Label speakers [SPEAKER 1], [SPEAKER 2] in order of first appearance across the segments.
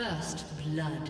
[SPEAKER 1] First blood.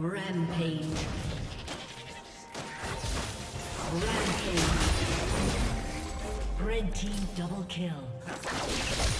[SPEAKER 1] Rampage. Rampage. Red team double kill.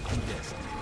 [SPEAKER 1] Fighting destiny.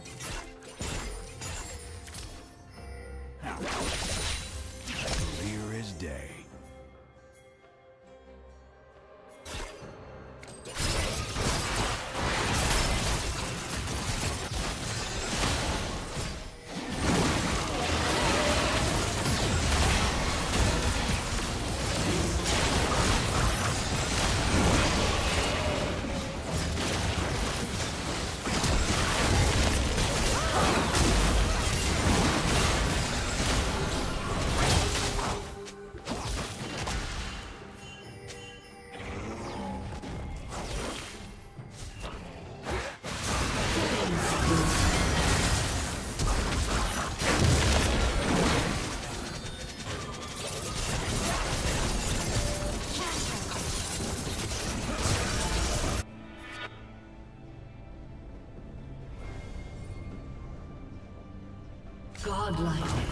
[SPEAKER 1] Godlike.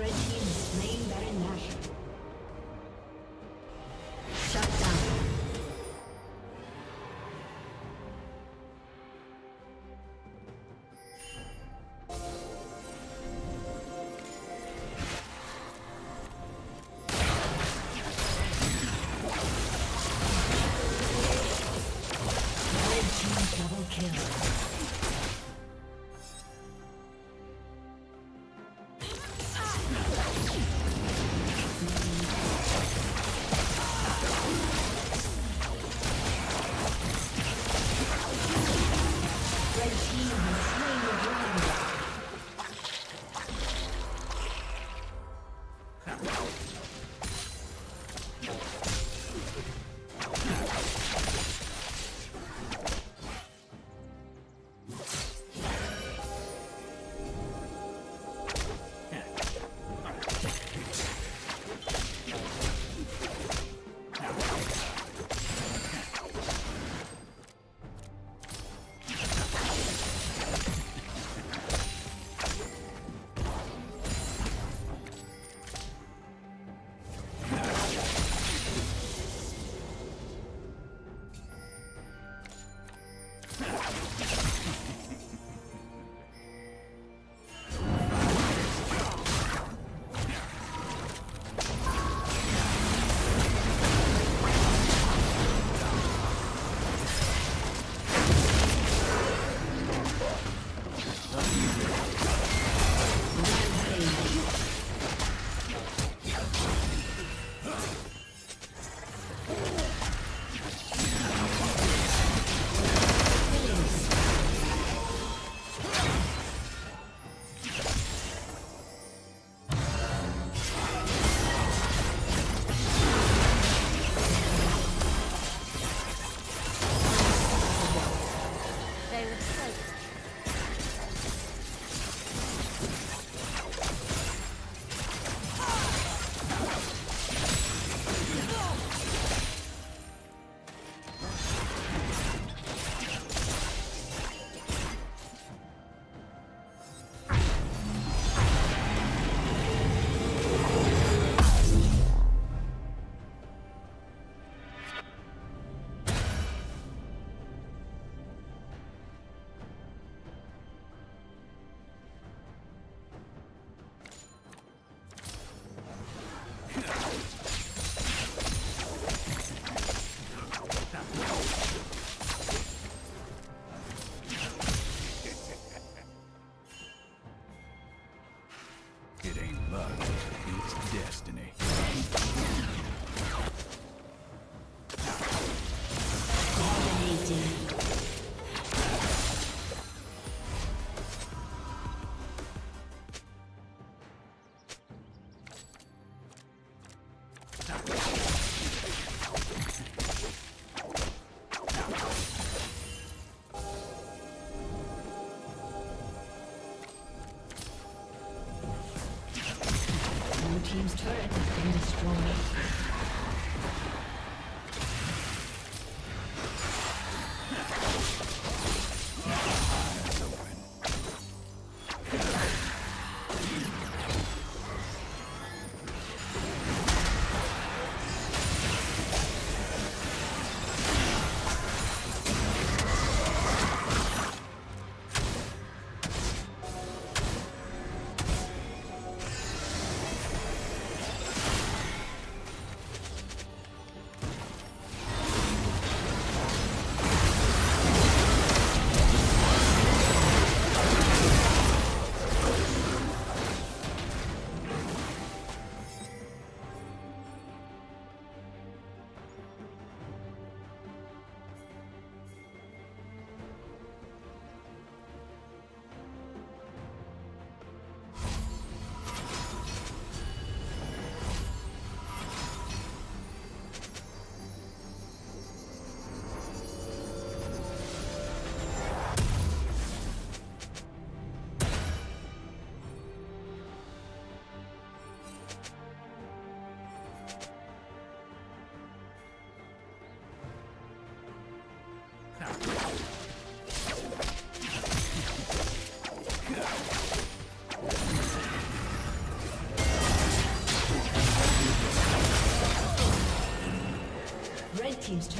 [SPEAKER 1] Red team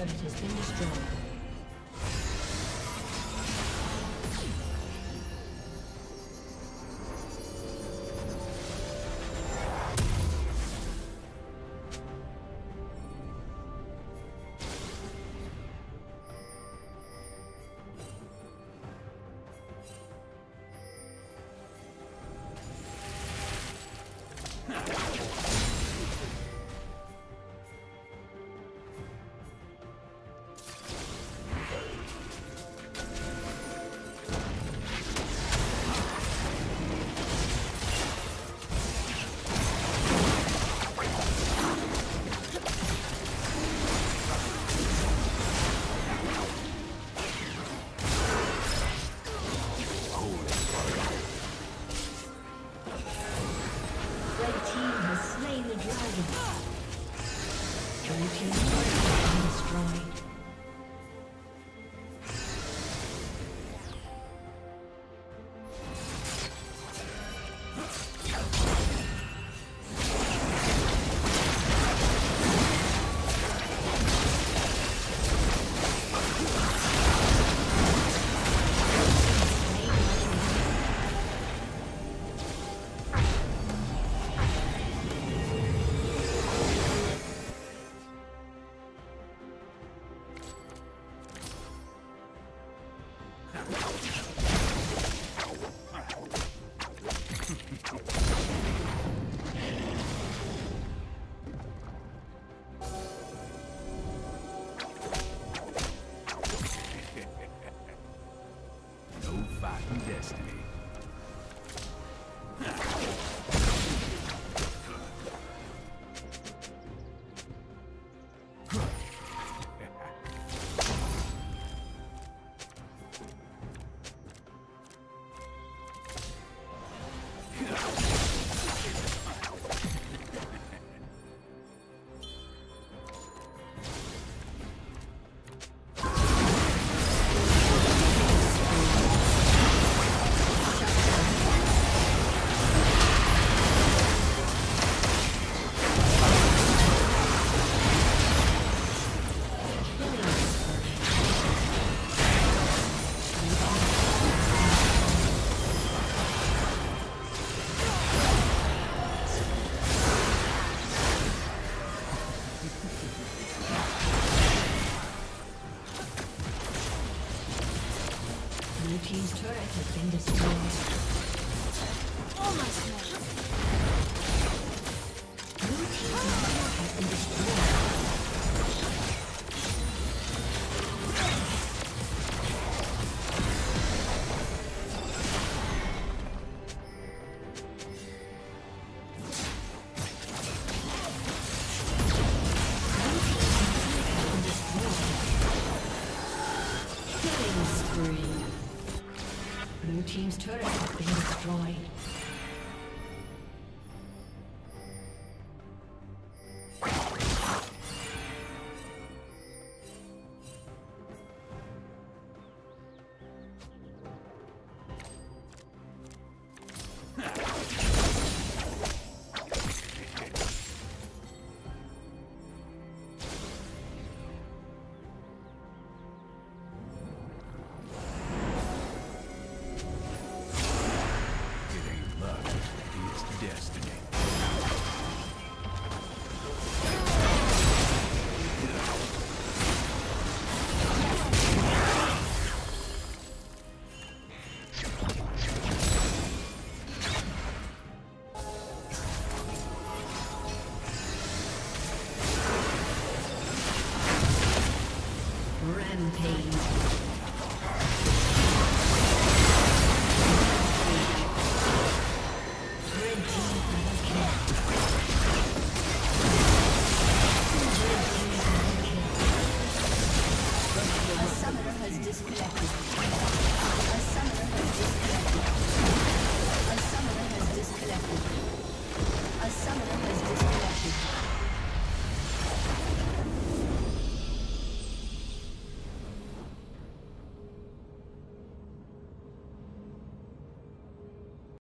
[SPEAKER 1] has been destroyed. dragon. Blue team's fighting destiny. Oh Almost